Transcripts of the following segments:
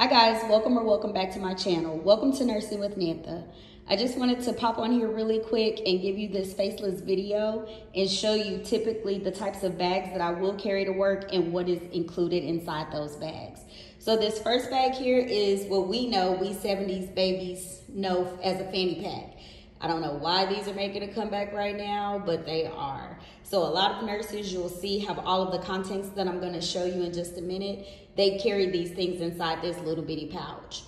Hi guys, welcome or welcome back to my channel. Welcome to Nursing with Nantha. I just wanted to pop on here really quick and give you this faceless video and show you typically the types of bags that I will carry to work and what is included inside those bags. So this first bag here is what we know, we 70s babies know as a fanny pack. I don't know why these are making a comeback right now, but they are. So a lot of nurses you'll see have all of the contents that I'm gonna show you in just a minute. They carry these things inside this little bitty pouch.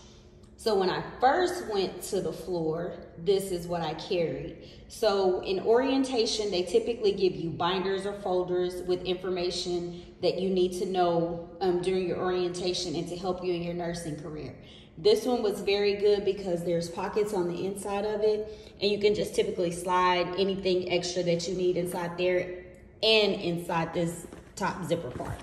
So when I first went to the floor, this is what I carried. So in orientation, they typically give you binders or folders with information that you need to know um, during your orientation and to help you in your nursing career. This one was very good because there's pockets on the inside of it and you can just typically slide anything extra that you need inside there and inside this top zipper part.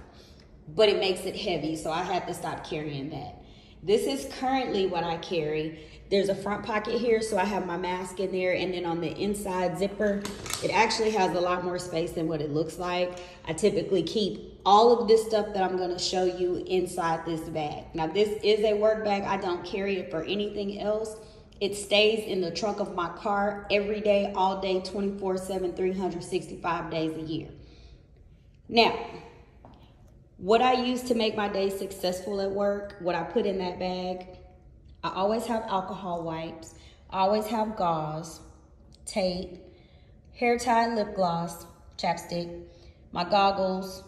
But it makes it heavy, so I had to stop carrying that. This is currently what I carry. There's a front pocket here, so I have my mask in there, and then on the inside zipper, it actually has a lot more space than what it looks like. I typically keep all of this stuff that I'm gonna show you inside this bag. Now this is a work bag. I don't carry it for anything else. It stays in the trunk of my car every day, all day, 24 7, 365 days a year. Now, what I use to make my day successful at work, what I put in that bag, I always have alcohol wipes, I always have gauze, tape, hair tie lip gloss, chapstick, my goggles,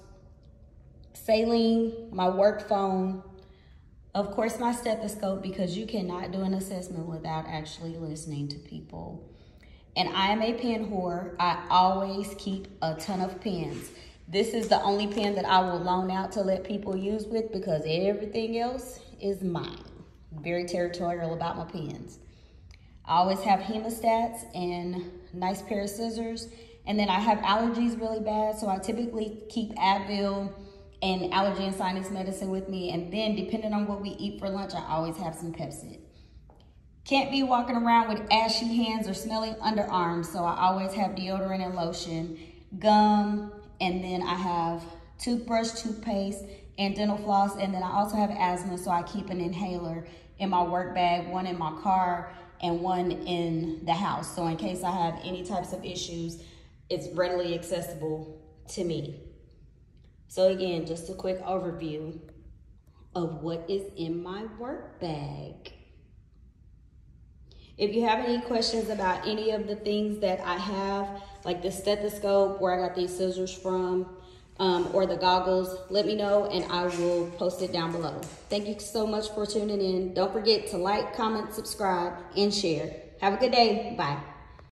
saline, my work phone, of course, my stethoscope, because you cannot do an assessment without actually listening to people. And I am a pen whore. I always keep a ton of pens. This is the only pen that I will loan out to let people use with because everything else is mine. Very territorial about my pens. I always have hemostats and nice pair of scissors. And then I have allergies really bad, so I typically keep Advil and allergy and sinus medicine with me. And then depending on what we eat for lunch, I always have some Pepcid. Can't be walking around with ashy hands or smelly underarms, so I always have deodorant and lotion, gum, and then I have toothbrush, toothpaste, and dental floss. And then I also have asthma, so I keep an inhaler in my work bag, one in my car, and one in the house. So in case I have any types of issues, it's readily accessible to me. So again, just a quick overview of what is in my work bag. If you have any questions about any of the things that I have, like the stethoscope, where I got these scissors from, um, or the goggles, let me know and I will post it down below. Thank you so much for tuning in. Don't forget to like, comment, subscribe, and share. Have a good day. Bye.